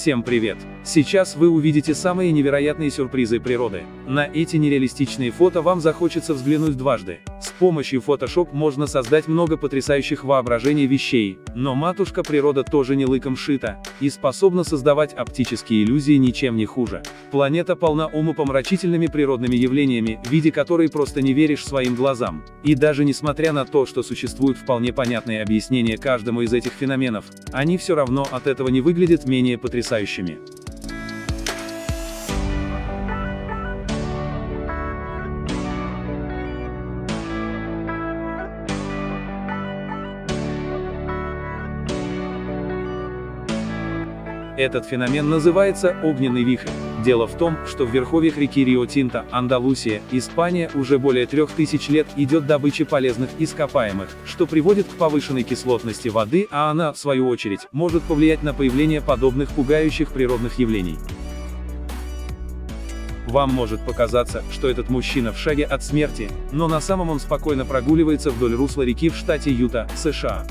Всем привет! Сейчас вы увидите самые невероятные сюрпризы природы. На эти нереалистичные фото вам захочется взглянуть дважды. С помощью Photoshop можно создать много потрясающих воображений вещей, но матушка природа тоже не лыком шита, и способна создавать оптические иллюзии ничем не хуже. Планета полна умопомрачительными природными явлениями, в виде которой просто не веришь своим глазам. И даже несмотря на то, что существуют вполне понятные объяснения каждому из этих феноменов, они все равно от этого не выглядят менее потрясающими. Этот феномен называется огненный вихрь. Дело в том, что в верховьях реки Рио-Тинто, Андалусия, Испания уже более трех тысяч лет идет добыча полезных ископаемых, что приводит к повышенной кислотности воды, а она, в свою очередь, может повлиять на появление подобных пугающих природных явлений. Вам может показаться, что этот мужчина в шаге от смерти, но на самом он спокойно прогуливается вдоль русла реки в штате Юта, США.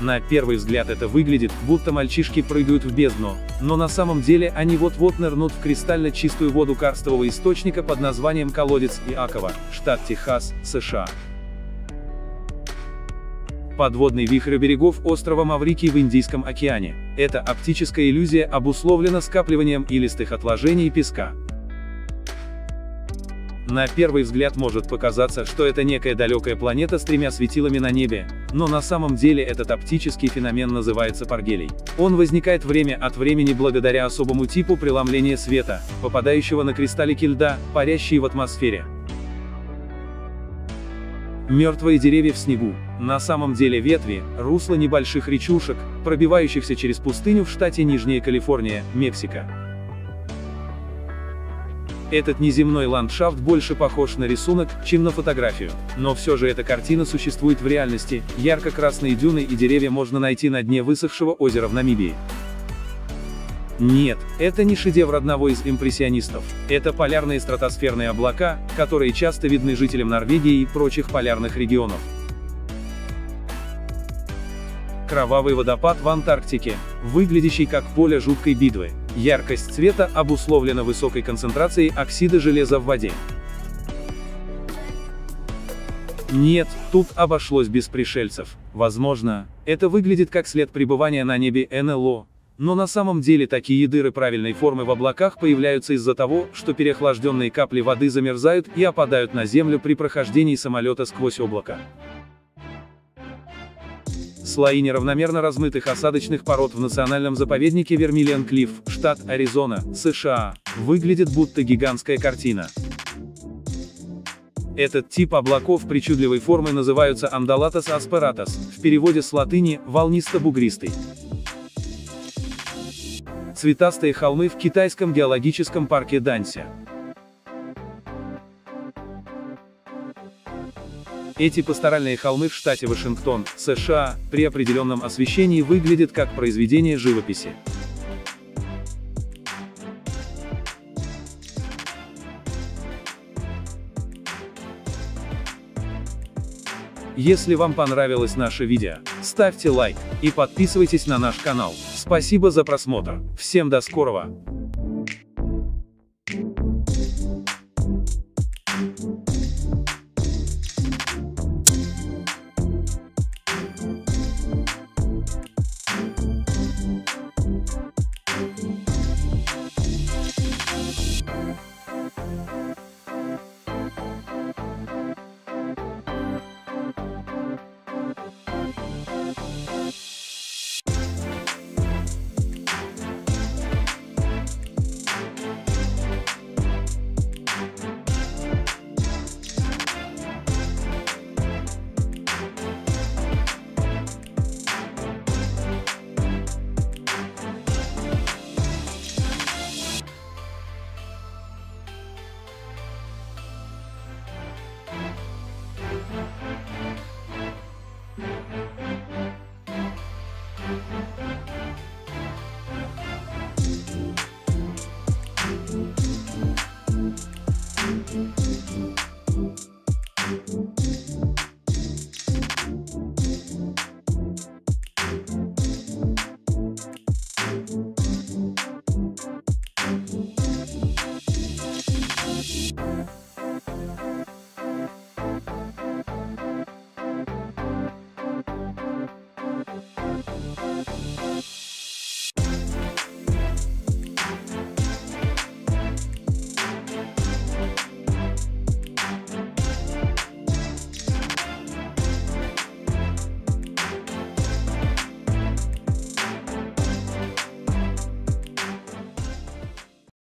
На первый взгляд это выглядит, будто мальчишки прыгают в бездну, но на самом деле они вот-вот нырнут в кристально чистую воду карстового источника под названием колодец Иакова, штат Техас, США. Подводный вихрь берегов острова Маврикий в Индийском океане. Эта оптическая иллюзия обусловлена скапливанием илистых отложений песка. На первый взгляд может показаться, что это некая далекая планета с тремя светилами на небе, но на самом деле этот оптический феномен называется паргелий. Он возникает время от времени благодаря особому типу преломления света, попадающего на кристаллики льда, парящие в атмосфере. Мертвые деревья в снегу. На самом деле ветви, русла небольших речушек, пробивающихся через пустыню в штате Нижняя Калифорния, Мексика. Этот неземной ландшафт больше похож на рисунок, чем на фотографию. Но все же эта картина существует в реальности, ярко-красные дюны и деревья можно найти на дне высохшего озера в Намибии. Нет, это не шедевр одного из импрессионистов. Это полярные стратосферные облака, которые часто видны жителям Норвегии и прочих полярных регионов. Кровавый водопад в Антарктике, выглядящий как поле жуткой битвы. Яркость цвета обусловлена высокой концентрацией оксида железа в воде. Нет, тут обошлось без пришельцев. Возможно, это выглядит как след пребывания на небе НЛО. Но на самом деле такие дыры правильной формы в облаках появляются из-за того, что переохлажденные капли воды замерзают и опадают на Землю при прохождении самолета сквозь облако. Слои неравномерно размытых осадочных пород в национальном заповеднике Вермиллион Клифф, штат Аризона, США, выглядит будто гигантская картина. Этот тип облаков причудливой формы называются андалатос аспаратос, в переводе с латыни «волнисто-бугристый». Цветастые холмы в китайском геологическом парке Данься. Эти пасторальные холмы в штате Вашингтон, США, при определенном освещении выглядят как произведение живописи. Если вам понравилось наше видео, ставьте лайк и подписывайтесь на наш канал. Спасибо за просмотр. Всем до скорого.